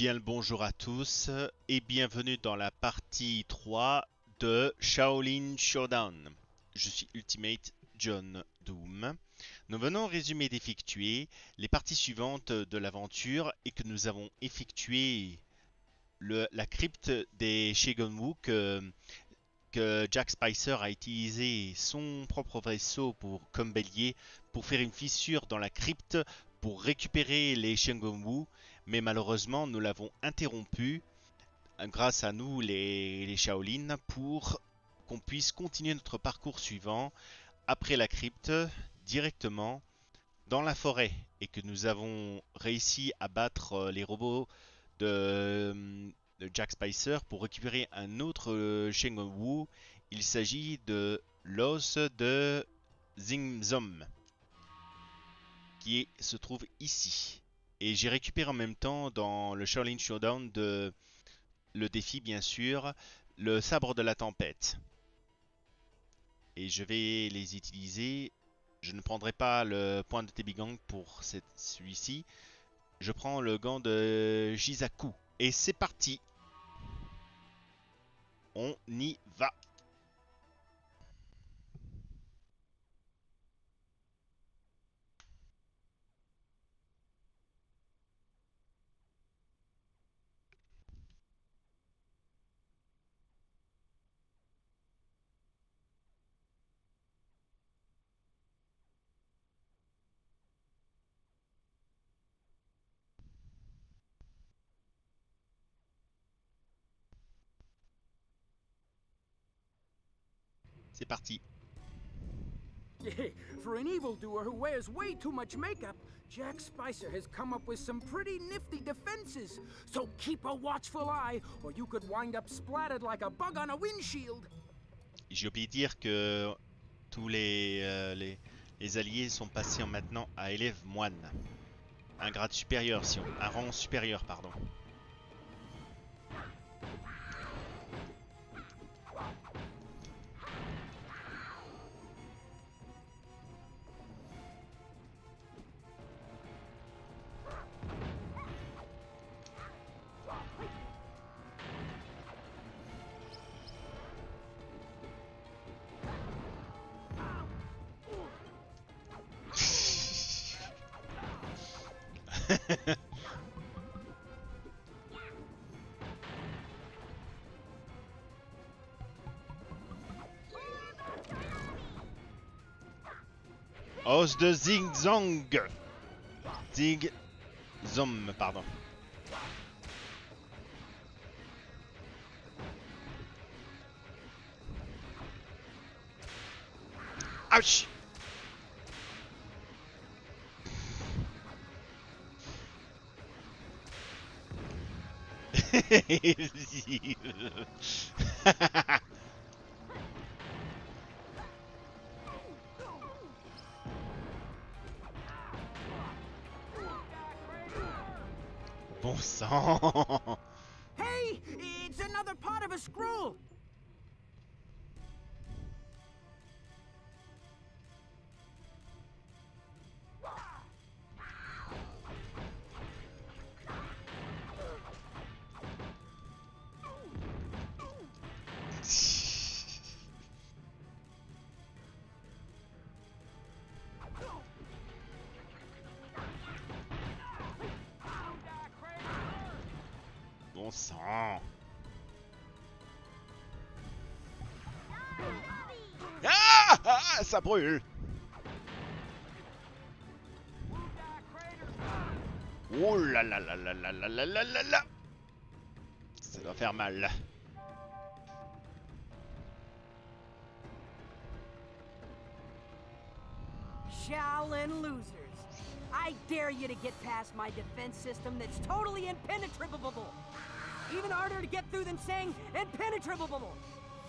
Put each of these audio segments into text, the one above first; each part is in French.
Bien le bonjour à tous et bienvenue dans la partie 3 de Shaolin Showdown. Je suis Ultimate John Doom. Nous venons résumer d'effectuer les parties suivantes de l'aventure et que nous avons effectué la crypte des Shegonwu que, que Jack Spicer a utilisé son propre vaisseau pour, comme bélier pour faire une fissure dans la crypte pour récupérer les Shegonwu mais malheureusement nous l'avons interrompu grâce à nous les, Shaolin pour qu'on puisse continuer notre parcours suivant après la crypte directement dans la forêt et que nous avons réussi à battre euh, les robots de, Jack Spicer pour récupérer un autre euh, Shengon Wu. Il s'agit de l'os de Zingzom qui se trouve ici. Et j'ai récupéré en même temps dans le Shaolin Showdown de le défi bien sûr, le sabre de la tempête. Et je vais les utiliser. Je ne prendrai pas le point de Tebigang pour celui-ci. Je prends le gant de Jizaku. Et c'est parti On y va parti. For an evildoer who wears way too much makeup, Jack Spicer has come up with some pretty nifty defenses. So keep a watchful eye, or you could wind up splattered like a bug on a windshield. J'ai oublié de dire que tous les, euh, les, les, alliés sont passés maintenant à élève moine. Un grade supérieur, si on, un rang supérieur, pardon. Os de Zing Zong Zing Zom, pardon. Bon sang Ça brûle Oh là là là là là là là là là Ça doit faire mal. Shaolin losers. I dare you to get past my defense system that's totally impenetrable. Even harder to get through than saying impenetrable.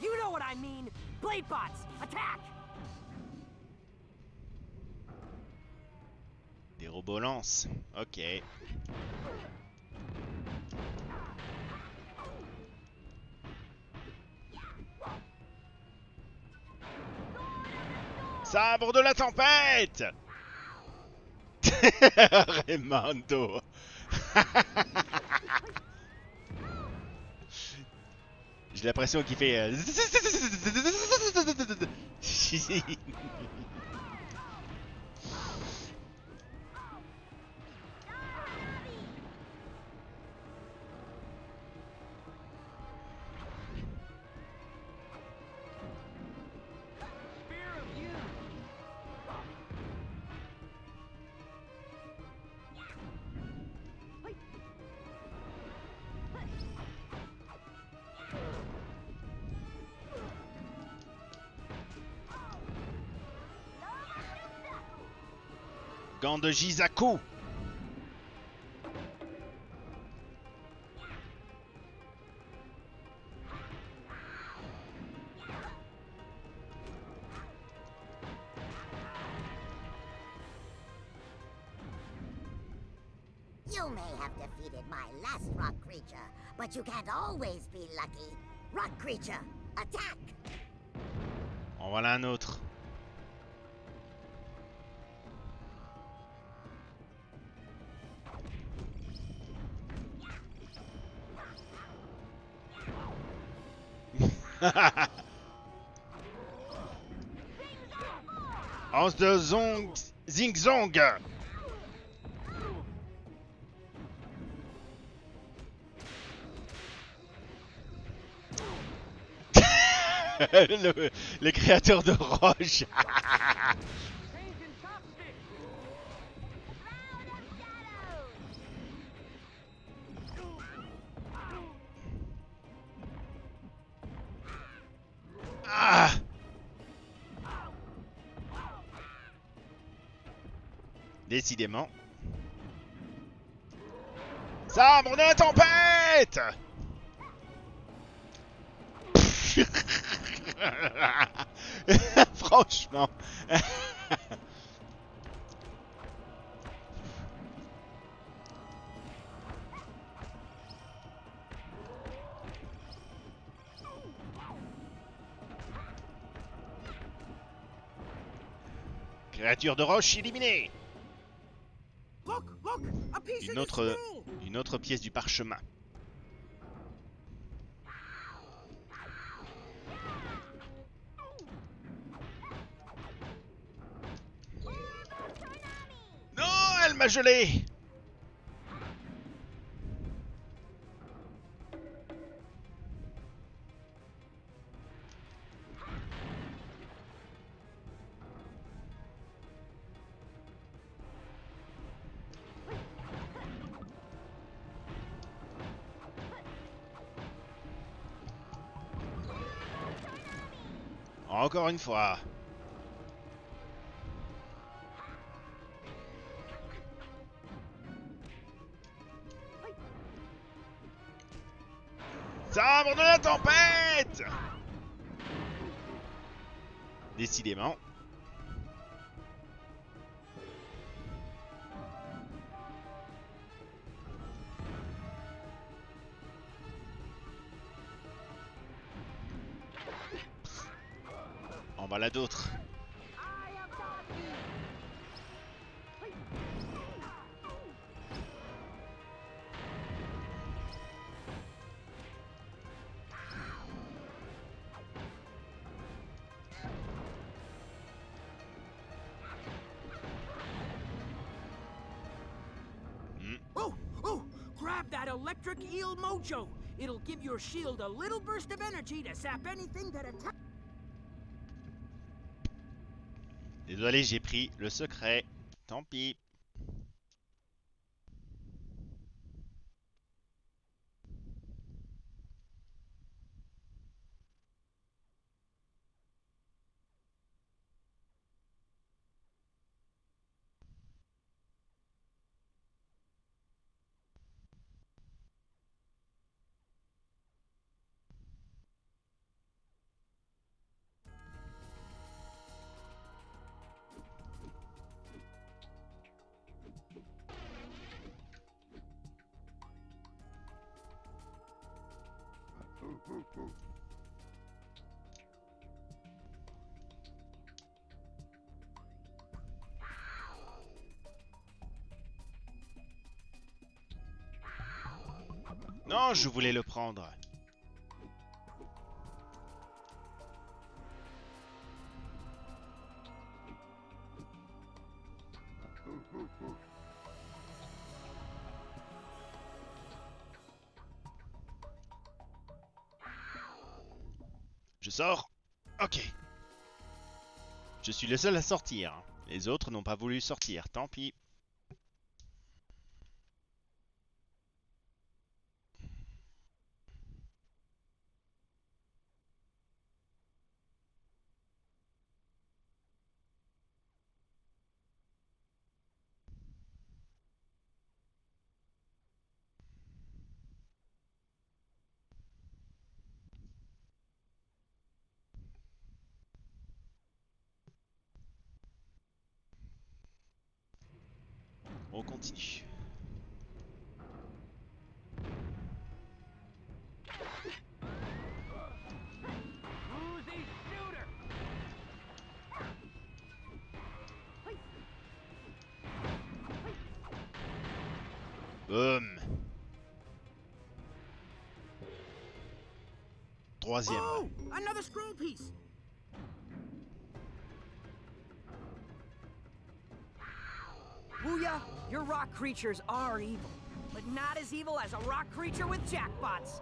You know what I mean. Blade bots, attack! Robolance. Ok. Sabre de la tempête Raymando J'ai l'impression qu'il fait... Euh, Gant de Jizaku. You may have defeated my last rock creature, but you can't always be lucky. Rock creature, attack! En voilà un autre. Anse de Zong Zing Zong. Le, le créateur de roche Décidément. Sabre de la tempête Franchement. Créature de roche éliminée Une autre, scroll. une autre pièce du parchemin. Non, elle m'a gelé Encore une fois. Sabre de la tempête Décidément. Electric eel mojo. It'll give your shield a little burst of energy to sap anything that attacks. Désolé, j'ai pris le secret. Tant pis. Non, je voulais le prendre. Je sors Ok. Je suis le seul à sortir. Les autres n'ont pas voulu sortir, tant pis. Boum. Troisième. Oh, another scroll piece. Booyah, your rock creatures are evil, but not as evil as a rock creature with jackpots.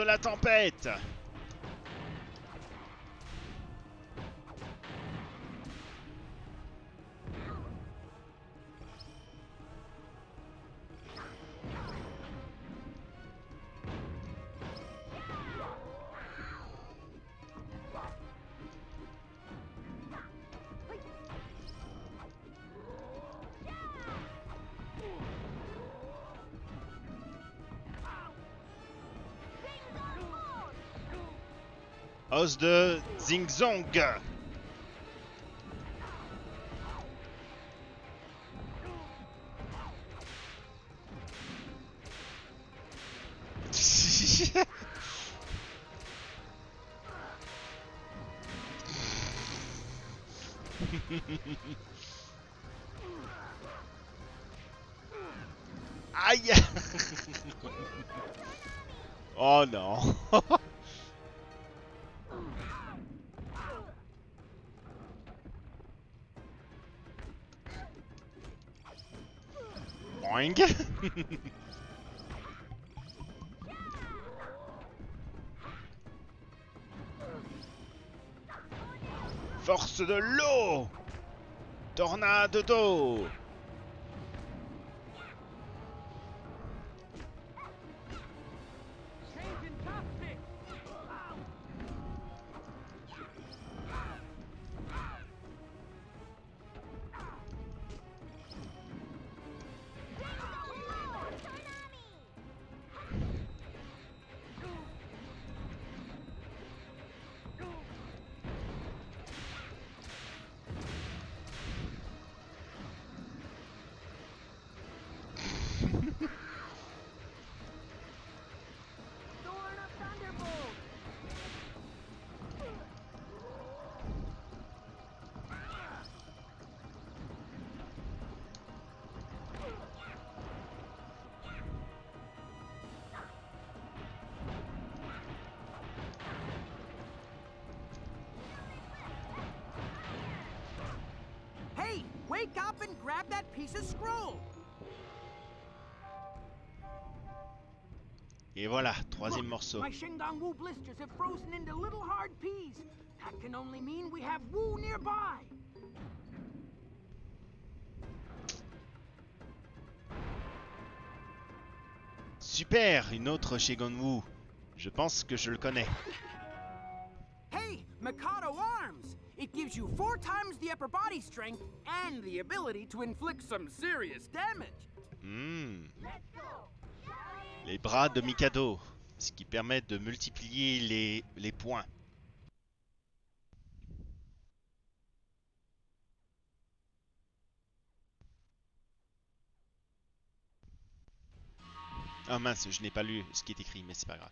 De la tempête Os de Zingzong Tornade wake up and grab that piece of scroll. Et voilà, troisième morceau. My Shingang Wu blisters have frozen into little hard peas. That can only mean we have Wu nearby. Super, une autre chez Gonwu. Je pense que je le connais. gives you four times the upper body strength and the ability to inflict some serious damage. Hmm. Les bras de Mikado, ce qui permet de multiplier les, les points. Ah mince, je n'ai pas lu ce qui est écrit, mais c'est pas grave.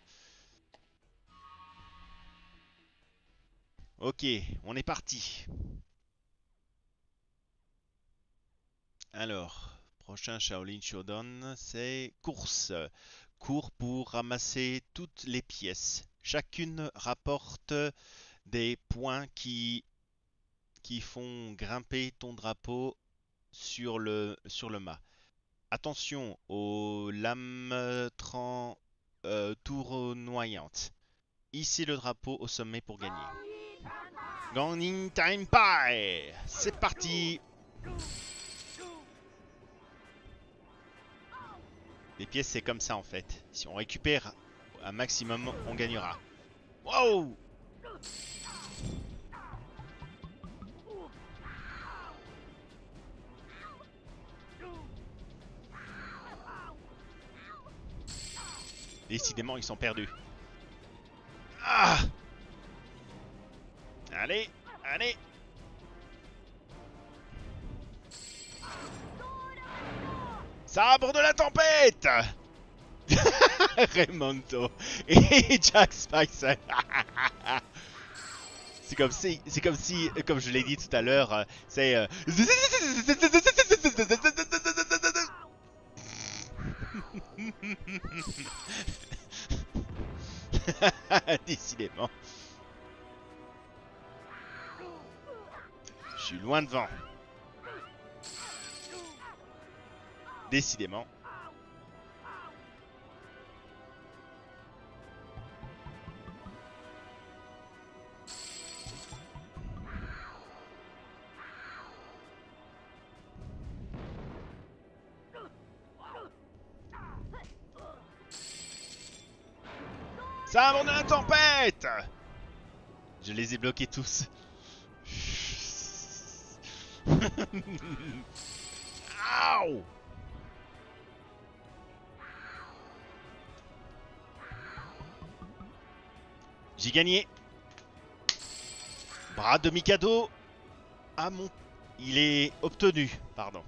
Ok, on est parti. Alors, prochain Shaolin Shodown, c'est course. Cours pour ramasser toutes les pièces. Chacune rapporte des points qui, font grimper ton drapeau sur le, mât. Attention aux lames euh, tournoyantes. Ici le drapeau au sommet pour gagner. Gangning Time Pie C'est parti Les pièces c'est comme ça en fait. Si on récupère un maximum, on gagnera. Wow Décidément, ils sont perdus. Ah Allez, allez Sabre de la tempête Raimundo et Jack Spicer. c'est comme si, c'est comme si, comme je l'ai dit tout à l'heure, c'est. Euh... Décidément. Suis loin devant. Décidément. Ça de la tempête Je les ai bloqués tous. J'ai gagné. Bras de Mikado. Ah mon... Il est obtenu, pardon.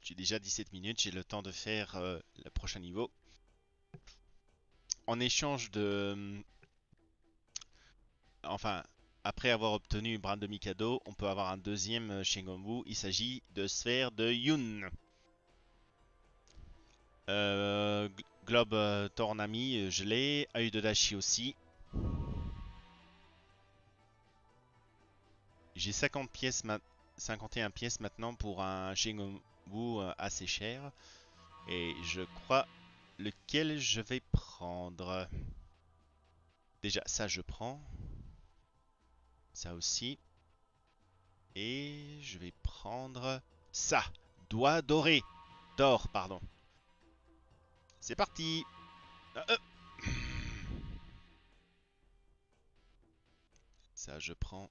J'ai déjà 17 minutes, j'ai le temps de faire euh, le prochain niveau. En échange de... Enfin, après avoir obtenu Bran de Mikado, on peut avoir un deuxième euh, Shengonwu. Il s'agit de sphère de Yun. Euh, Globe Tornami, je l'ai. Œil de Dashi aussi. J'ai 50 pièces 51 pièces maintenant pour un Shengonwu euh, assez cher. Et je crois lequel je vais prendre? Déjà, ça je prends. Ça aussi. Et je vais prendre ça. Doigt doré. D'or, pardon. C'est parti. Ah, euh. Ça je prends.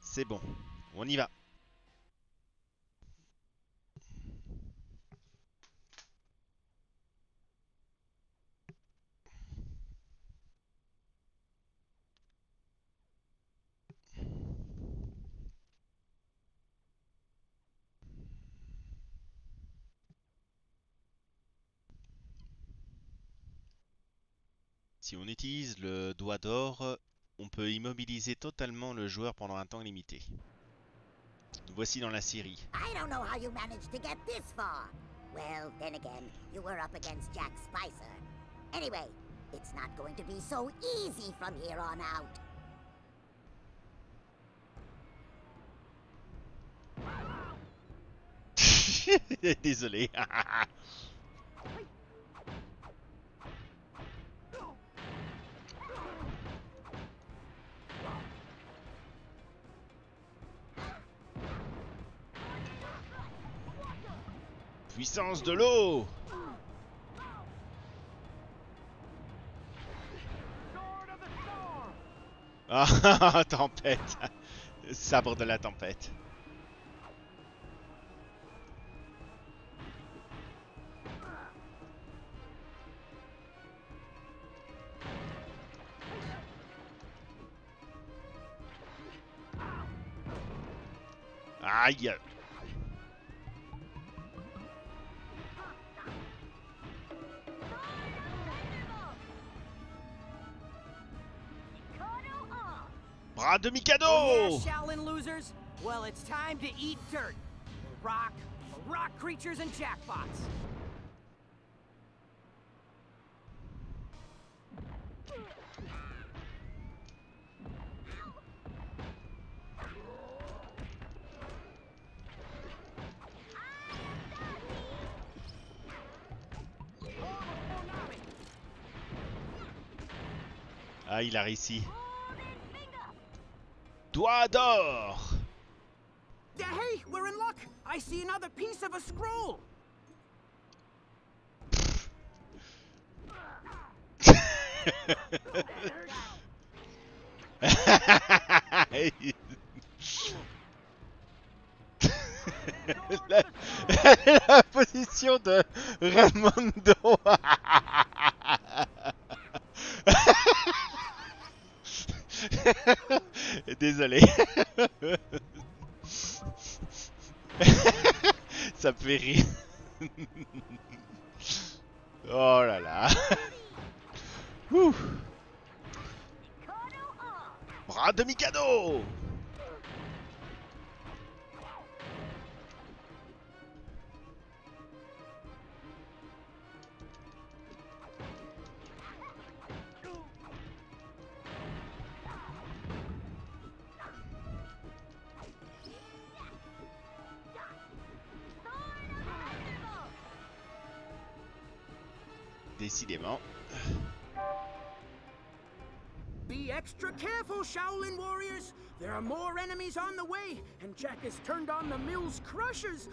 C'est bon. On y va. Si on utilise le doigt d'or, on peut immobiliser totalement le joueur pendant un temps limité. Nous voici dans la série. I don't know how you managed to get this far. Well, then again, you were up against Jack Spicer. Anyway, it's not going to be so easy from here on out. Désolé. puissance de l'eau. Ah, tempête. Sabre de la tempête. Aïe Bras de Mikado yeah, Shaolin losers? Well, it's time to eat dirt. Rock, rock creatures and jackpots. Ah, il a réussi. Doigt d'or Hey, we're in luck. I see another piece of a scroll. la, la position de Raimondo. Désolé. Ça me fait rire. Oh là là. Bras de Mikado enemies on the way, and Jack has turned on the mill's crushers.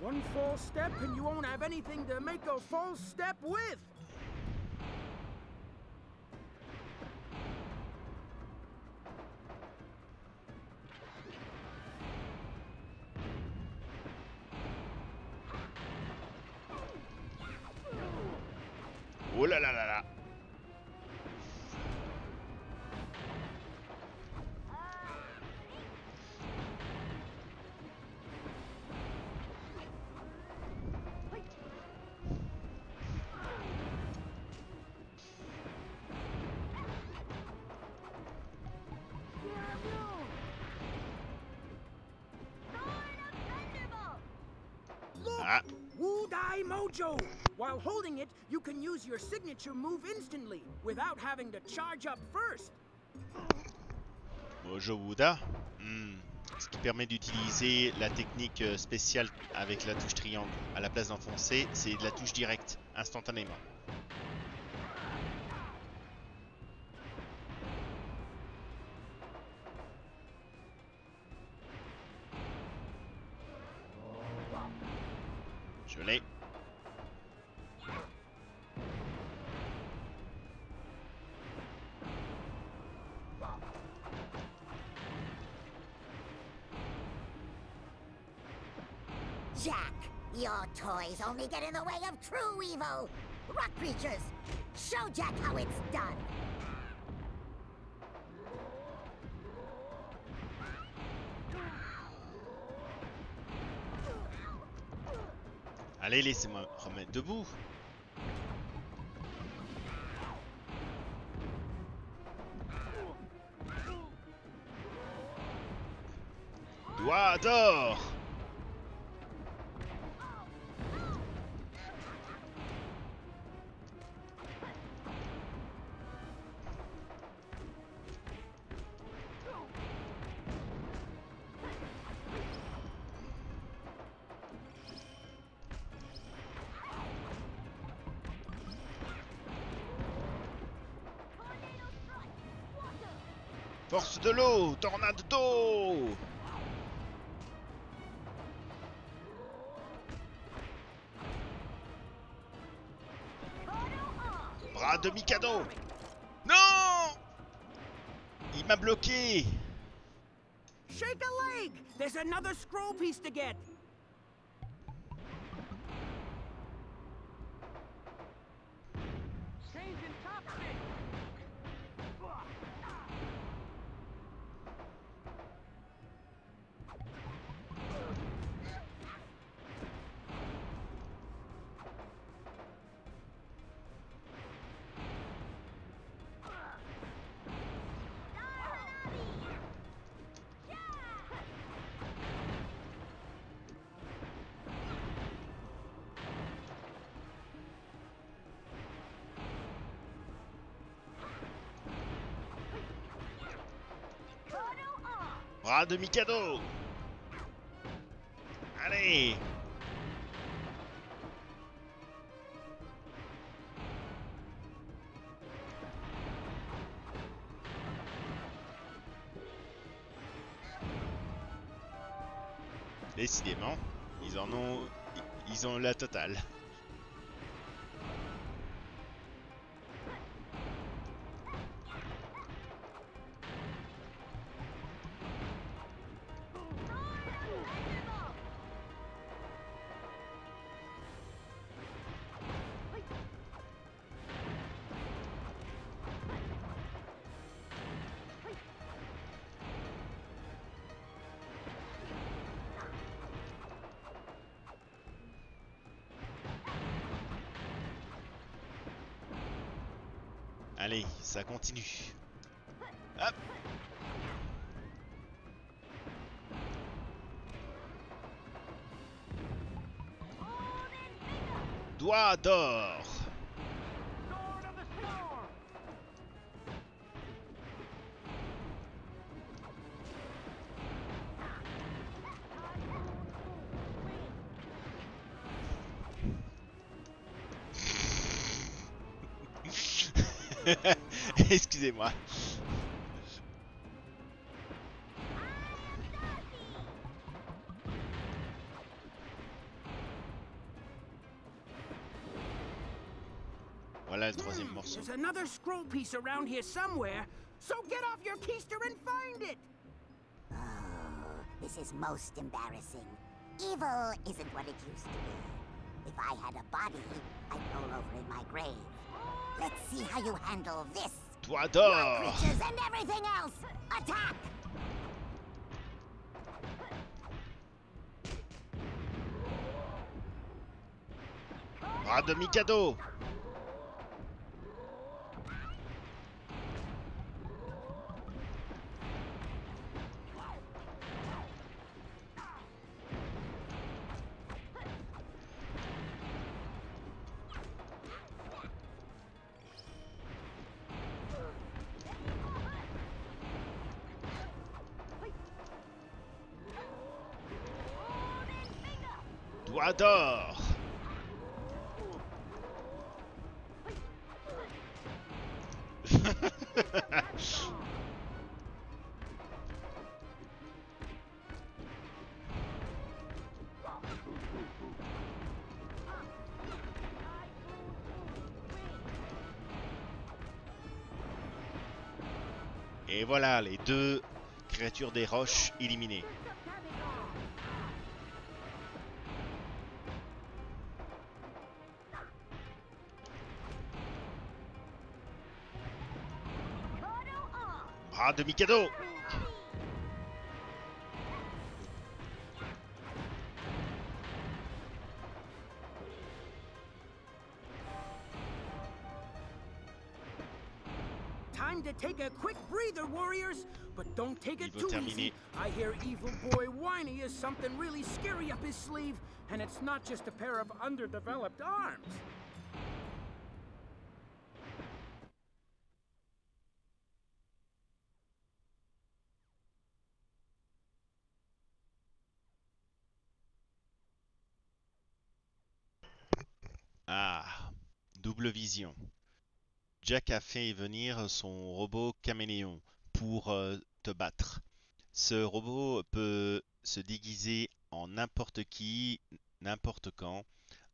One false step, and you won't have anything to make a false step with. Oh là là là là. Mojo! While holding it, you can use your signature move instantly, without having to charge up first. Mojo Wuda. Hmm. Ce qui permet d'utiliser la technique euh, spéciale avec la touche triangle. À la place d'enfoncer, c'est de la touche directe, instantanément. Toys get in the way of true evil. Rock creatures, show Jack how it's done. Allez, laissez-moi remettre debout. Doigt d'or Tornade d'eau Bras de Mikado Non Il m'a bloqué Shake a leg! There's another scroll piece to get! Bras de Mikado Allez Décidément, ils en ont... Ils ont la totale. Allez, ça continue. Hop Doigt d'or Excusez-moi. Voilà le troisième Hmm, morceau. There's another scroll piece around here somewhere, so get off your keister and find it! Oh, this is most embarrassing. Evil isn't what it used to be. If I had a body, I'd roll over in my grave. Let's see how you handle this. Doigt d'or Creatures and everything else! Attack! Bras de Mikado Et voilà, les deux créatures des roches éliminées. Bras de Mikado warriors! But don't take it too easy. I hear Evil Boy Whiny is something really scary up his sleeve, and it's not just a pair of underdeveloped arms. Ah, double vision. Jack a fait venir son robot caméléon pour euh, te battre. Ce robot peut se déguiser en n'importe qui, n'importe quand.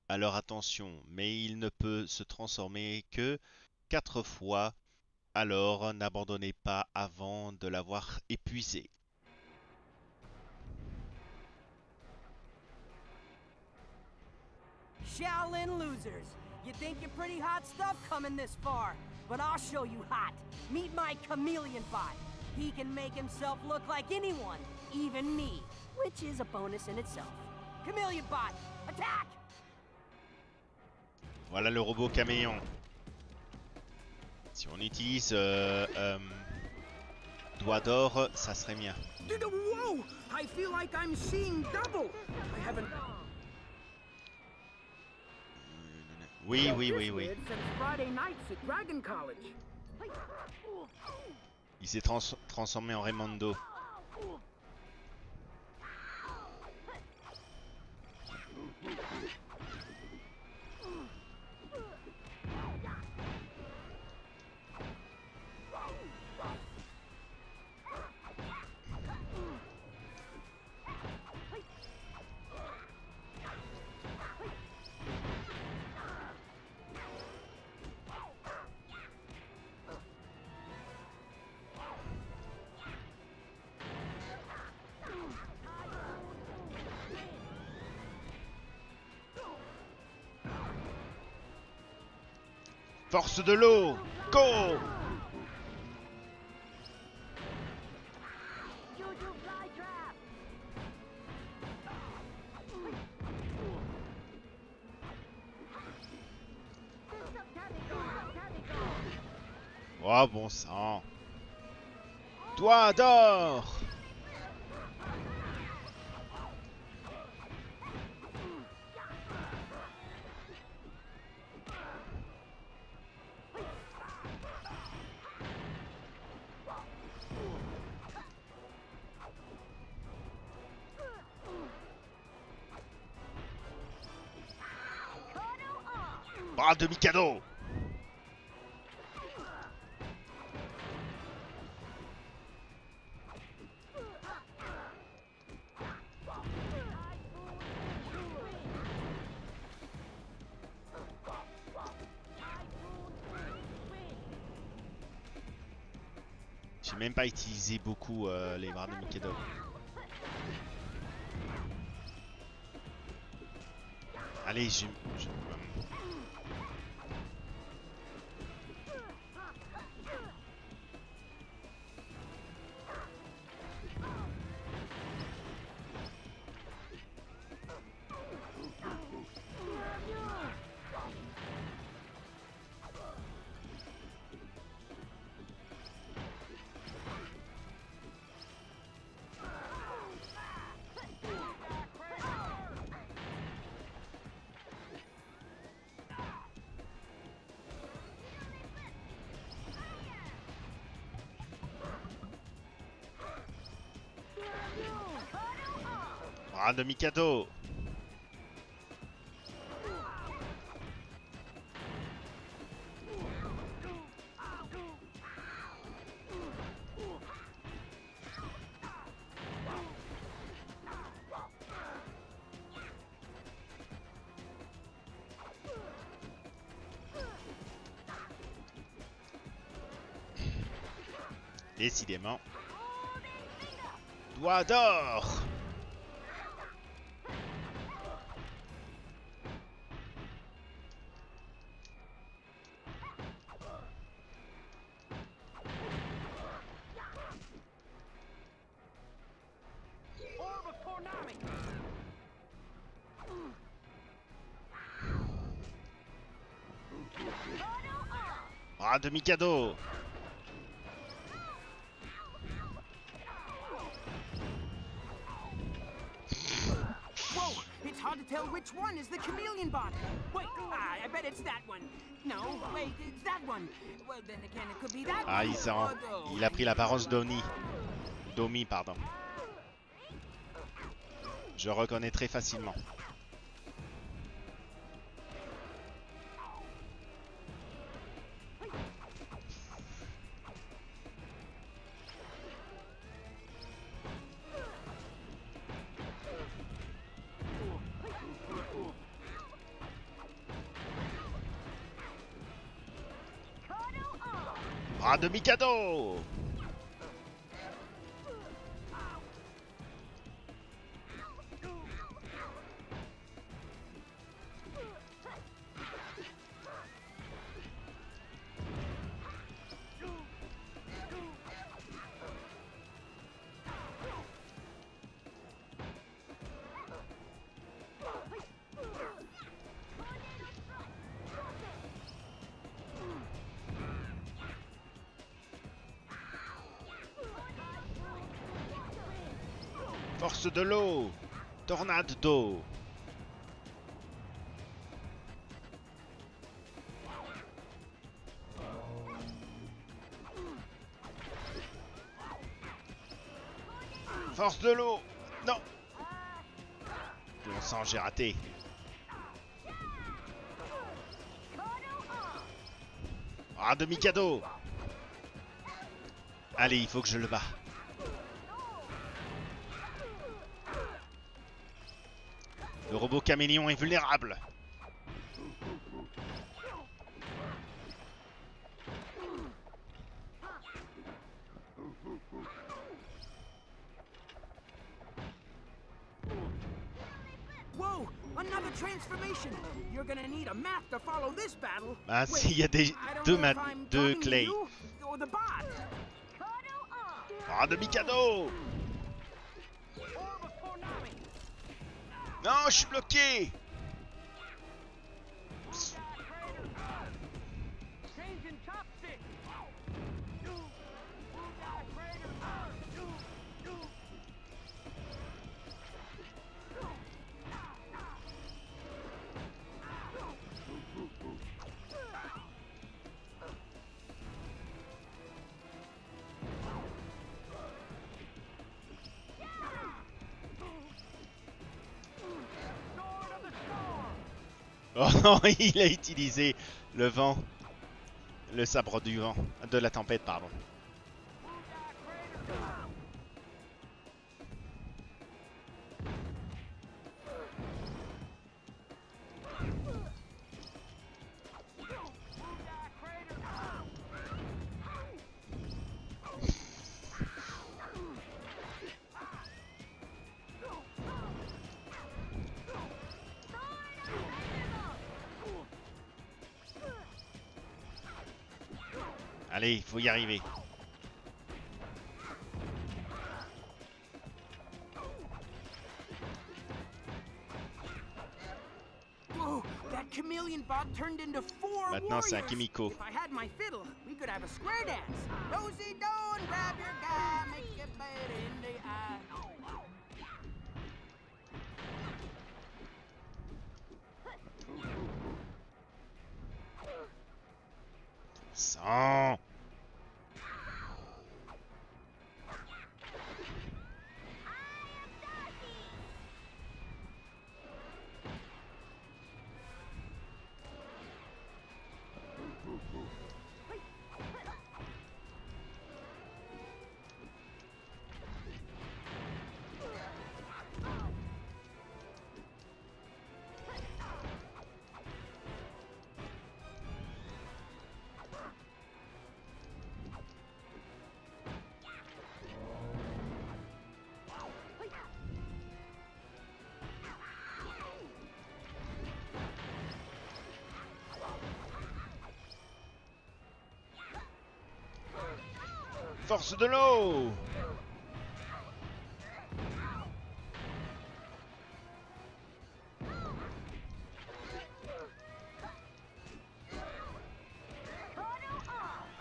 Alors attention, mais il ne peut se transformer que quatre fois. Alors n'abandonnez pas avant de l'avoir épuisé. Shaolin losers. You think you're pretty hot stuff coming this far, but I'll show you hot. Meet my chameleon bot. He can make himself look like anyone, even me, which is a bonus in itself. Chameleon bot, attack! Voilà le robot caméléon. Si on utilise euh, euh, doigt d'or, ça serait bien. Dude, Whoa! I feel like I'm seeing double! I haven't Oui, oui, oui, oui. Il s'est trans- transformé en Raimondo. De l'eau. Go. Oh bon sang. Toi d'or Mikado J'ai même pas utilisé beaucoup euh, les bras de Mikado. Allez, je- Bras de Mikado Décidément. Doigt d'or Bras de Mikado hard to tell which one is the chameleon bot. Wait, ah, I bet it's that one. No, wait, it's that one. Well, then again, it could be that Ah, one. il, the- il a pris l'apparence d'Oni. Domi, pardon. Je reconnais très facilement. De Mikado Force de l'eau Tornade d'eau Force de l'eau Non Bon sang, j'ai raté. Ah, de Mikado Allez, il faut que je le bats. Robot caméléon est vulnérable. Whoa! Another transformation. You're gonna need a map to follow this battle. Ah, Wait, si, il y a des deux, know ma- if I'm deux Clay. Ah, de Mikado Non, je suis bloqué Oh il a utilisé le vent. Le sabre du vent. De la tempête, pardon. Allez, il faut y arriver. Four Maintenant, c'est un. Kimiko. If Force de l'eau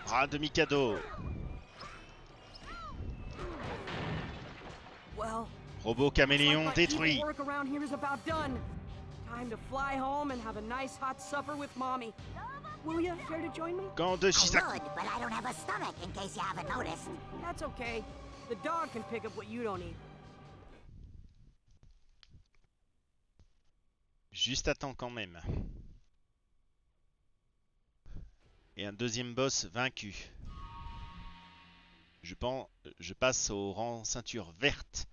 Bras de Mikado Well, Robot caméléon détruit evil work around here is about done. Time to fly home and have a nice hot supper with mommy. Will you care to join me? Gant de I would, but I don't have a stomach, in case you haven't noticed. That's okay. The dog can pick up what you don't eat. Juste à temps quand même. Et un deuxième boss vaincu. Je, pense, je passe au rang ceinture verte.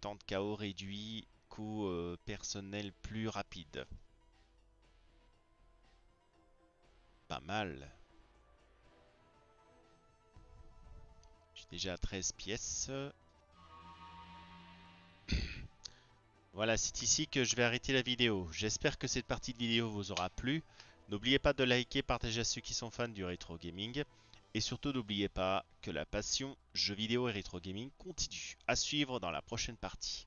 Temps de KO réduit, coût euh, personnel plus rapide. Mal. J'ai déjà 13 pièces. Voilà, c'est ici que je vais arrêter la vidéo. J'espère que cette partie de vidéo vous aura plu. N'oubliez pas de liker, partager à ceux qui sont fans du rétro gaming. Et surtout n'oubliez pas que la passion jeux vidéo et rétro gaming continue. À suivre dans la prochaine partie.